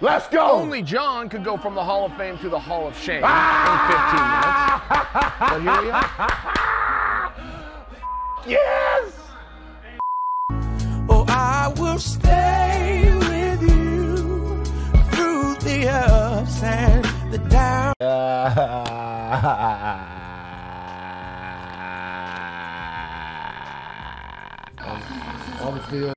Let's go. Only Jon could go from the Hall of Fame to the Hall of Shame in 15 minutes. Ah! But here we are. yes. Oh, I will stay with you through the ups and the downs. On the field.